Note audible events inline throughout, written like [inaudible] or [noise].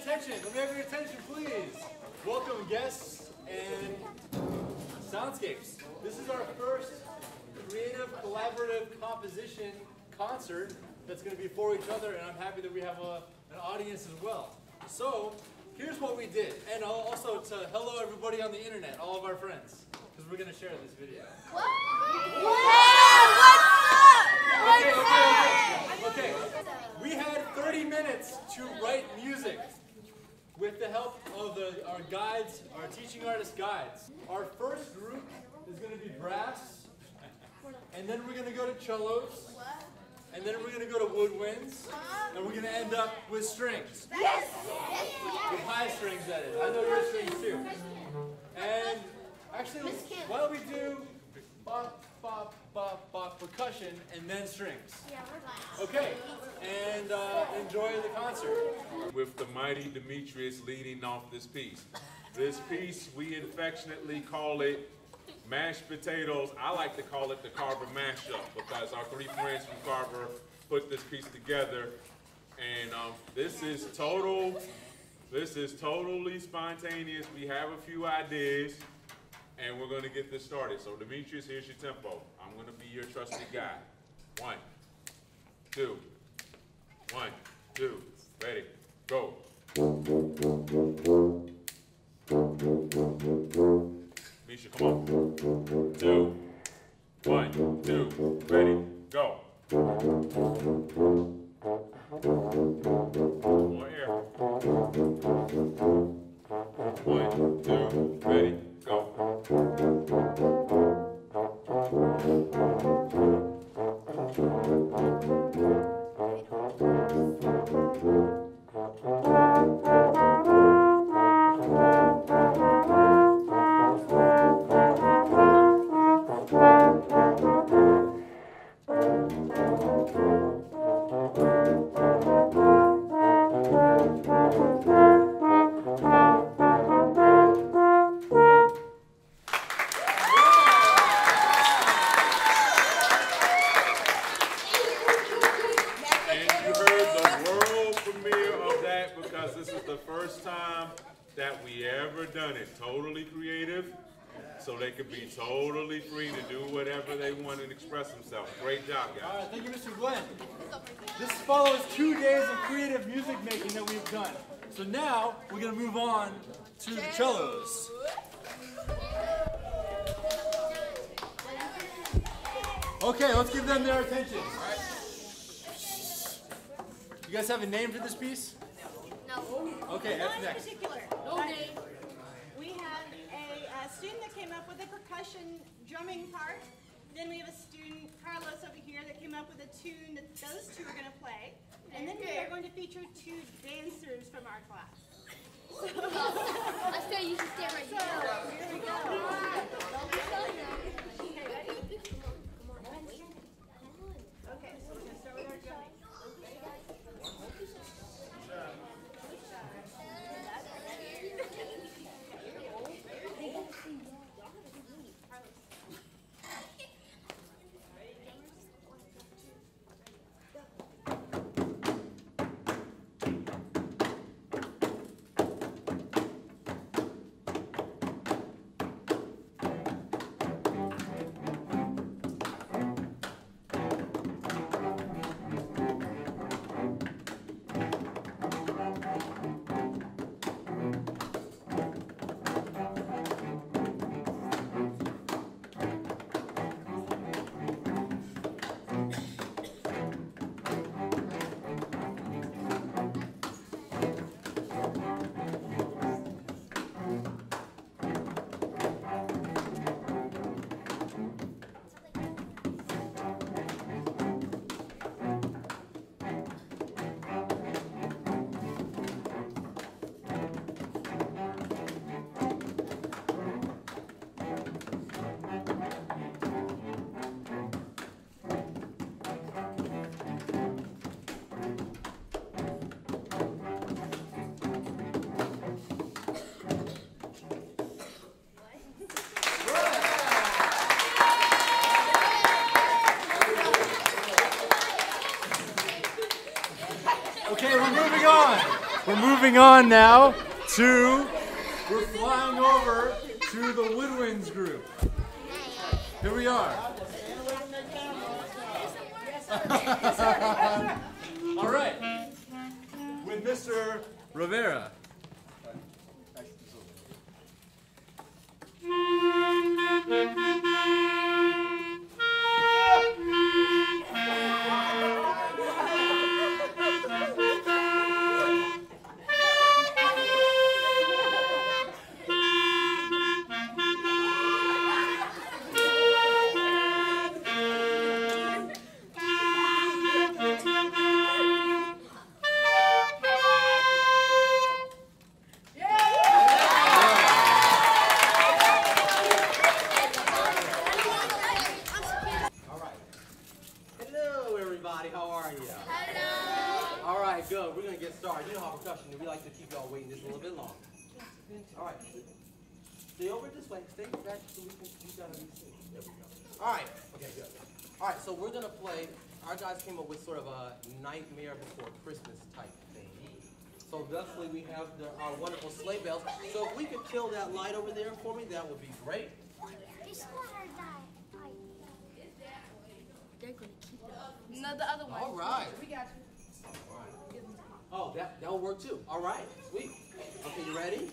attention. Let me have your attention, please. Welcome, guests and soundscapes. This is our first creative, collaborative composition concert that's going to be for each other, and I'm happy that we have a, an audience as well. So, here's what we did, and also to hello everybody on the internet, all of our friends, because we're going to share this video. What? Hey, what's Okay, okay, okay. Okay, we had 30 minutes to write music with the help of the, our guides, our teaching artist guides. Our first group is going to be brass, and then we're going to go to cellos, and then we're going to go to woodwinds, and we're going to end up with strings. Yes! With high strings, that is. I know your strings too. And actually, why don't we do bop, bop, bop, bop, percussion, and then strings? Yeah, we're Okay, and uh, enjoy the concert. with the mighty Demetrius leading off this piece. This piece, we affectionately call it mashed potatoes. I like to call it the Carver mashup because our three friends from Carver put this piece together. And um, this is total, this is totally spontaneous. We have a few ideas and we're gonna get this started. So Demetrius, here's your tempo. I'm gonna be your trusted guy. One, two, one, two, ready, go. One, two, ready, go. This is the first time that we ever done it. Totally creative, so they could be totally free to do whatever they want and express themselves. Great job, guys. right, thank you, Mr. Glenn. This follows two days of creative music making that we've done. So now we're gonna move on to the cellos. Okay, let's give them their attention. You guys have a name for this piece? Okay, that's One next. particular. No name. We have a, uh student that came up with a percussion drumming part. Then we have a student, Carlos over here, that came up with a tune that those two are going to play. And then we are going to feature two dancers from our class. [laughs] I say you should stay right So, here. here moving on now to, we're flying over to the Woodwinds group. Here we are. [laughs] All right. With Mr. Rivera. All right, good. We're gonna get started. You know how percussion. We like to keep y'all waiting just a little bit longer. All right. Stay over this way. Stay back so we can. You gotta be seen. There we go. All right. Okay, good. All right. So we're gonna play. Our guys came up with sort of a nightmare before Christmas type thing. So thusly we have the, our wonderful sleigh bells. So if we could kill that light over there for me, that would be great. They're going to keep it. No, the other one. All right. We got you. Oh, that that'll work too. All right, sweet. Okay, you ready?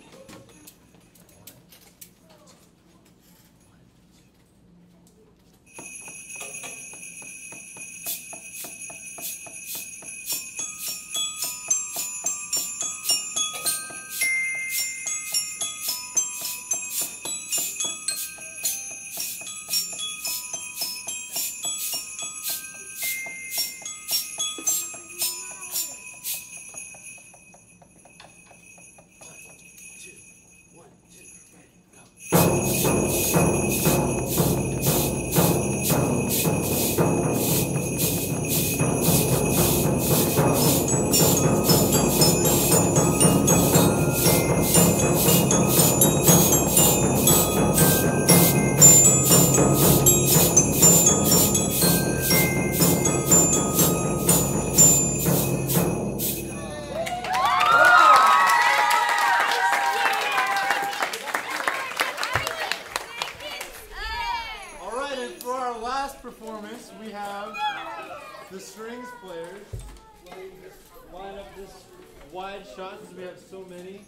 Performance, we have the strings players. Line up this wide shot since we have so many.